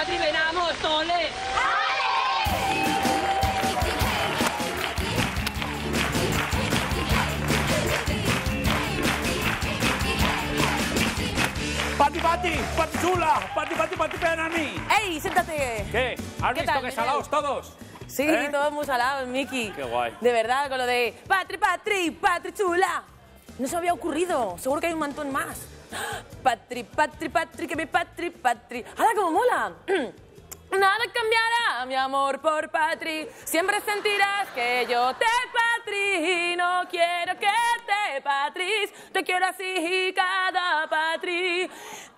Patri, Patri, venamos, tole. Pati, Pati, Pati chula, Pati, Pati, Pati penani. ¡Ey, siéntate! ¿Qué? ¿Has ¿Qué visto tal, que salados todos? Sí, ¿Eh? todos muy salados, Miki. Qué guay. De verdad, con lo de Patri, Patri, Patri chula. No se había ocurrido. Seguro que hay un montón más. Patri, Patri, Patri, que me Patri, Patri. ¡Hala, cómo mola! Nada cambiará, mi amor por Patri. Siempre sentirás que yo te Patri. No quiero que te Patris. Te quiero así cada Patri.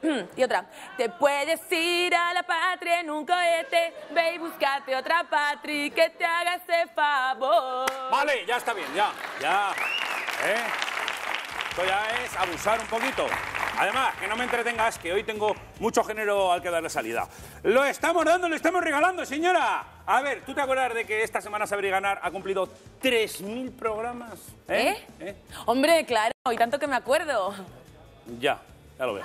Y otra. Te puedes ir a la patria en un cohete. Ve y búscate otra Patri que te haga ese favor. Vale, ya está bien, ya, ya. ¿Eh? Esto ya es abusar un poquito. Además, que no me entretengas, que hoy tengo mucho género al que darle salida. Lo estamos dando, lo estamos regalando, señora. A ver, ¿tú te acuerdas de que esta semana Saber y Ganar ha cumplido 3.000 programas? ¿Eh? ¿Eh? Hombre, claro, y tanto que me acuerdo. Ya, ya lo veo.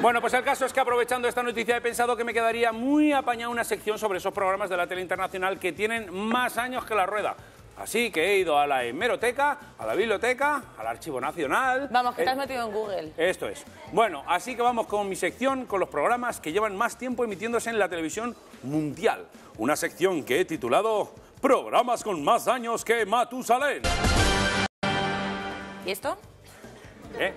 Bueno, pues el caso es que aprovechando esta noticia he pensado que me quedaría muy apañada una sección sobre esos programas de la tele internacional que tienen más años que la rueda. Así que he ido a la hemeroteca, a la biblioteca, al Archivo Nacional. Vamos, que te Eh, has metido en Google. Esto es. Bueno, así que vamos con mi sección, con los programas que llevan más tiempo emitiéndose en la televisión mundial. Una sección que he titulado Programas con más años que Matusalén. ¿Y esto? ¿Eh?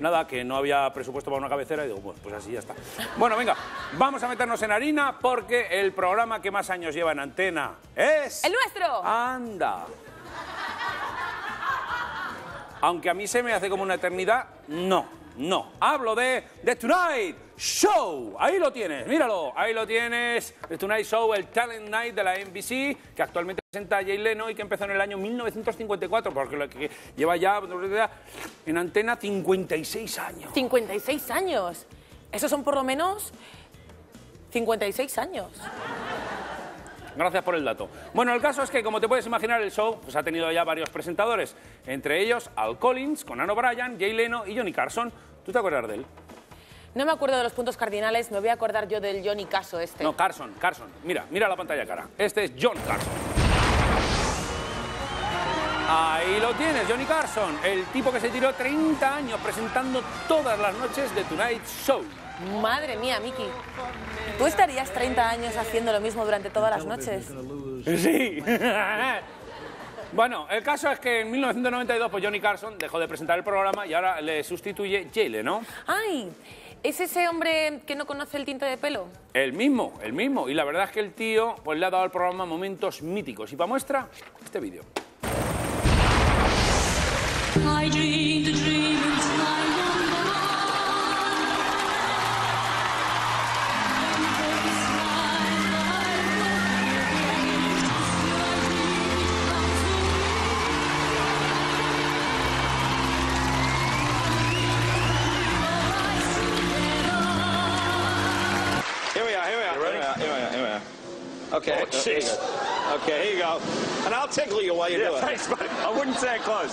Nada, que no había presupuesto para una cabecera y digo, bueno, pues así ya está. Bueno, venga, vamos a meternos en harina porque el programa que más años lleva en antena es... ¡El nuestro! Anda. Aunque a mí se me hace como una eternidad, no, no. Hablo de The Tonight Show. Ahí lo tienes, míralo. Ahí lo tienes. The Tonight Show, el Talent Night de la NBC, que actualmente presenta a Jay Leno y que empezó en el año 1954, porque lleva ya en antena 56 años. 56 años. Esos son por lo menos 56 años. Gracias por el dato. Bueno, el caso es que, como te puedes imaginar, el show pues, ha tenido ya varios presentadores, entre ellos Al Collins, Conan O'Brien, Jay Leno y Johnny Carson. ¿Tú te acuerdas de él? No me acuerdo de los puntos cardinales, me voy a acordar yo del Johnny Caso este. No, Carson, Carson. Mira, mira la pantalla cara. Este es John Carson. Ahí lo tienes, Johnny Carson, el tipo que se tiró 30 años presentando todas las noches de Tonight Show. Madre mía, Miki. ¿Tú estarías 30 años haciendo lo mismo durante todas las noches? Sí. bueno, el caso es que en 1992 pues Johnny Carson dejó de presentar el programa y ahora le sustituye Jay Leno. ¡Ay! ¿Es ese hombre que no conoce el tinte de pelo? El mismo, el mismo. Y la verdad es que el tío pues, le ha dado al programa momentos míticos. Y para muestra, este vídeo. I dreamed a dream Okay. Oh, here you jeez. go. Okay, here you go. And I'll tickle you while you do Yeah, it. thanks, buddy. I wouldn't say it close.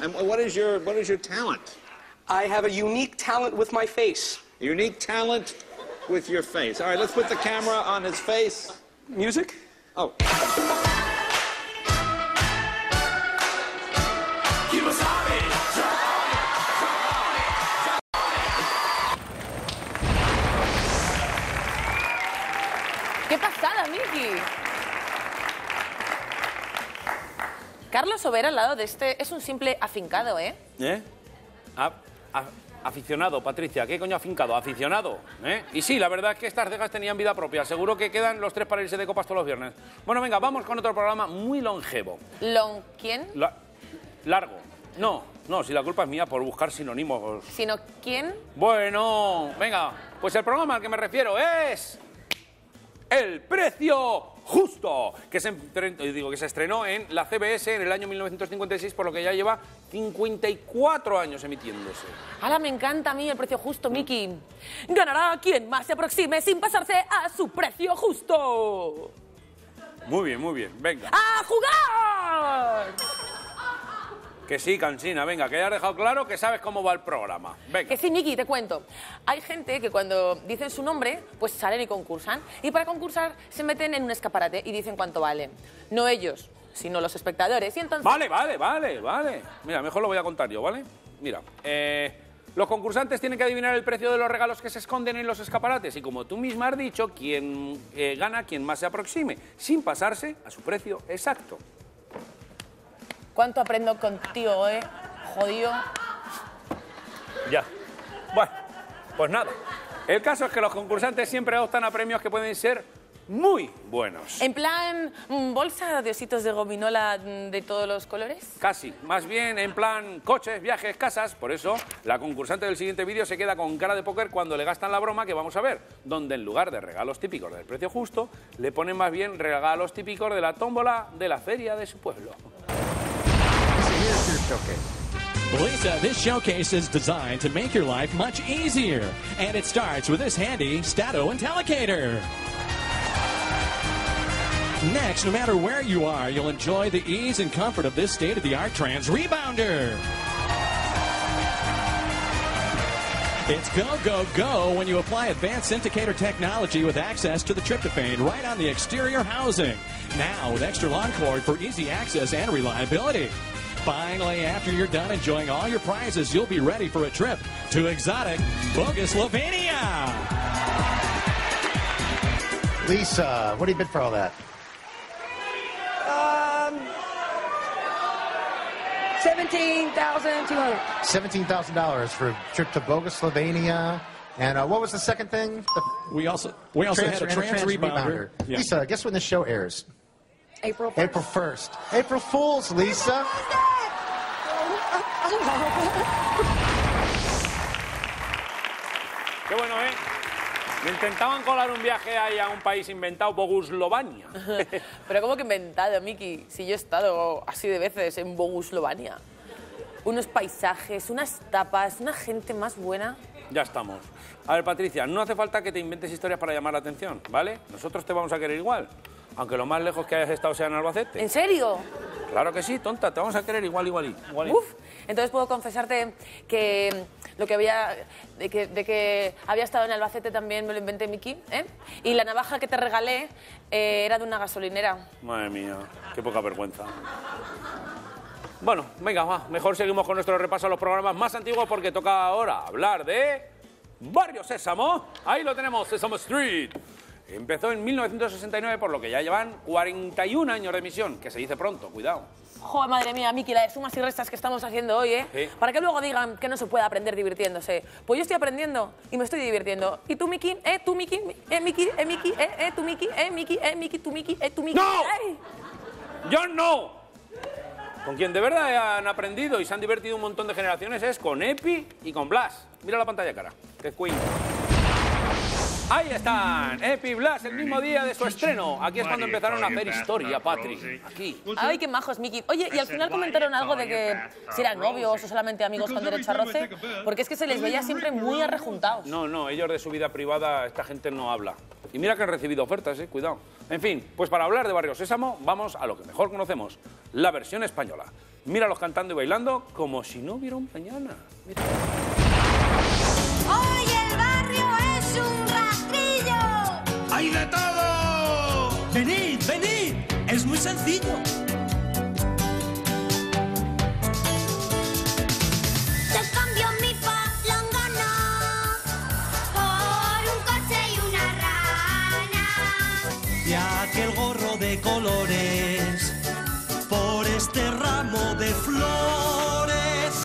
Yeah! and what is your what is your talent? I have a unique talent with my face. Unique talent with your face. All right, let's put the camera on his face. Music? Oh. Overa al lado de este es un simple afincado, ¿eh? ¿Eh? A- a- aficionado, Patricia. ¿Qué coño afincado? Aficionado. ¿eh? Y sí, la verdad es que estas cejas tenían vida propia. Seguro que quedan los tres para irse de copas todos los viernes. Bueno, venga, vamos con otro programa muy longevo. Lon, ¿quién? La- largo. No, no, si la culpa es mía por buscar sinónimos. Sino quién. Bueno, venga, pues el programa al que me refiero es. El precio justo, que se, digo, que se estrenó en la CBS en el año 1956, por lo que ya lleva 54 años emitiéndose. Ahora me encanta a mí el precio justo, Miki. Ganará quien más se aproxime sin pasarse a su precio justo. Muy bien, muy bien, venga. ¡A jugar! Que sí, Cansina, venga, que ya has dejado claro que sabes cómo va el programa. Venga. Que sí, Miki, te cuento. Hay gente que cuando dicen su nombre, pues salen y concursan. Y para concursar se meten en un escaparate y dicen cuánto vale. No ellos, sino los espectadores. Y entonces... Vale, vale, vale, vale. Mira, mejor lo voy a contar yo, ¿vale? Mira, eh, los concursantes tienen que adivinar el precio de los regalos que se esconden en los escaparates y como tú misma has dicho, quien eh, gana quien más se aproxime, sin pasarse a su precio exacto. ¿Cuánto aprendo contigo, eh? Jodido. Ya. Bueno, pues nada. El caso es que los concursantes siempre optan a premios que pueden ser muy buenos. En plan, mm, bolsa de ositos de gominola mm, de todos los colores. Casi, más bien en plan coches, viajes, casas. Por eso, la concursante del siguiente vídeo se queda con cara de póker cuando le gastan la broma que vamos a ver, donde en lugar de regalos típicos del precio justo, le ponen más bien regalos típicos de la tómbola de la feria de su pueblo. Lisa, this showcase is designed to make your life much easier. And it starts with this handy Stato Intellicator. Next, no matter where you are, you'll enjoy the ease and comfort of this state-of-the-art trans rebounder. It's go, go, go when you apply advanced indicator technology with access to the tryptophan right on the exterior housing. Now with extra long cord for easy access and reliability. Finally, after you're done enjoying all your prizes, you'll be ready for a trip to exotic Boguslavania. Lisa, what do you bid for all that? Um, Seventeen thousand two hundred. $17,000 for a trip to Bogoslovenia. And uh, what was the second thing? The We also we also had a and trans, rebounder. Yeah. Lisa, guess when the show airs? April. April 1st. April Fools, Lisa. Qué bueno, ¿eh? Me intentaban colar un viaje ahí a un país inventado, Boguslovania. Pero ¿cómo que inventado, Miki? Si yo he estado así de veces en Boguslovania. Unos paisajes, unas tapas, una gente más buena. Ya estamos. A ver, Patricia, no hace falta que te inventes historias para llamar la atención, ¿vale? Nosotros te vamos a querer igual. Aunque lo más lejos que hayas estado sea en Albacete. ¿En serio? Claro que sí, tonta, te vamos a querer igual, igual, igual. Uf. Entonces puedo confesarte que lo que había de que, de que había estado en Albacete también me lo inventé Miki, ¿eh? Y la navaja que te regalé eh, era de una gasolinera. Madre mía, qué poca vergüenza. Bueno, venga, va. Mejor seguimos con nuestro repaso a los programas más antiguos porque toca ahora hablar de Barrio Sésamo. Ahí lo tenemos, Sésamo Street. Empezó en 1969, por lo que ya llevan 41 años de emisión, que se dice pronto, cuidado. Joder, madre mía, Miki, la de sumas y restas que estamos haciendo hoy, ¿eh? Sí. Para que luego digan que no se puede aprender divirtiéndose. Pues yo estoy aprendiendo y me estoy divirtiendo. ¿Y tú, Miki? ¿Eh? ¿Tú, Miki? ¿Eh, Miki? ¿Eh, Miki? ¿Eh, eh, tú, Miki? ¿Eh, Miki? ¿Eh, Miki? ¿Tú, Miki? ¿Eh, tú, Miki? ¡No! ¡Ay! ¡Yo no! Con quien de verdad han aprendido y se han divertido un montón de generaciones es con Epi y con Blas. Mira la pantalla cara. ¡Qué queen! Ahí están, Epi Blas, el mismo día de su estreno. Aquí es cuando empezaron a hacer historia, Patri. Aquí. Ay, qué majos, Miki. Oye, y al final comentaron algo de que si eran novios o solamente amigos con derecho a roce, porque es que se les veía siempre muy arrejuntados. No, no, ellos de su vida privada, esta gente no habla. Y mira que han recibido ofertas, eh, cuidado. En fin, pues para hablar de Barrio Sésamo, vamos a lo que mejor conocemos, la versión española. Míralos cantando y bailando como si no hubiera un mañana. Mira. De todo! Venid, venid. Es muy sencillo. Te cambio mi palangana por un coche y una rana. Y aquel gorro de colores por este ramo de flores.